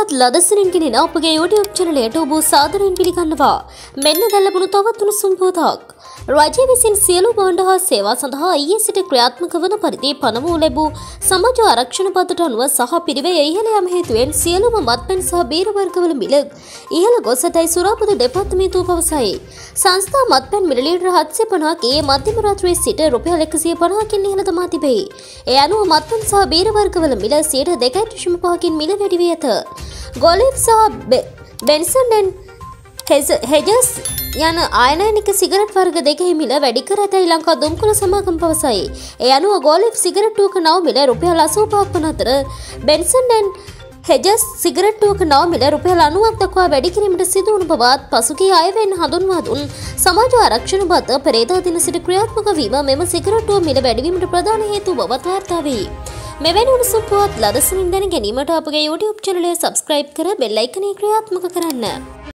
පුවත් ලදසනින් ගෙනෙන අපගේ YouTube චැනලයට ඔබ සාදරයෙන් පිළිගන්නවා. මෙන්න දැල්ලබුණු තවත් උණුසුම් පුවතක්. රජය විසින් සියලු භාණ්ඩ හා සේවා සඳහා ඊයේ සිට ක්‍රියාත්මක වන පරිදි පනවූ ලැබූ සමාජ ආරක්ෂණ පදට අනුව සහ පිරිවේ ඉහළ යාම හේතුවෙන් සියලුම මත්පැන් සහ බීර වර්ගවල මිල ඉහළ ගොස් ඇතැයි සුරාපත දෙපාර්තමේන්තුව පවසයි. සංස්ථා මත්පැන් මිලිලීටර 750ක් ඊයේ මධ්‍යම රාත්‍රියේ සිට රුපියල් 150කින් ඉහළ තමා තිබේ. ඒ අනුව මත්පැන් සහ බීර වර්ගවල මිල 2.5කින් මිල වැඩි වී ඇත. ගොලිප් සහ බෙන්සන් ඇන් හෙජස් යන ආයනනික සිගරට් වර්ග දෙකෙහි මිල වැඩි කර ඇතැයි ලංකා දුම්කුල සමාගම් පවසයි. ඒ අනුව ගෝලිප් සිගරට්ටුවක නව මිල රුපියල් 85ක් වන අතර බෙන්සන් ඇන් හෙජස් සිගරට්ටුවක නව මිල රුපියල් 90ක් දක්වා වැඩි කිරීමට සිදු වුණු බවත් පසුගිය අයවෙන් හඳුන්වා දුන් සමාජ ආරක්ෂණ බත පෙරේදා දින සිට ක්‍රියාත්මක වීම මෙම සිගරට්ටුව මිල වැඩිවීමට ප්‍රධාන හේතු බවත් වාර්තා වේ. මෙවැනි උණුසුම් පුවත් ලදසනින් දැන ගැනීමට අපගේ YouTube චැනලය සබස්ක්‍රයිබ් කර බෙල් අයිකනේ ක්‍රියාත්මක කරන්න.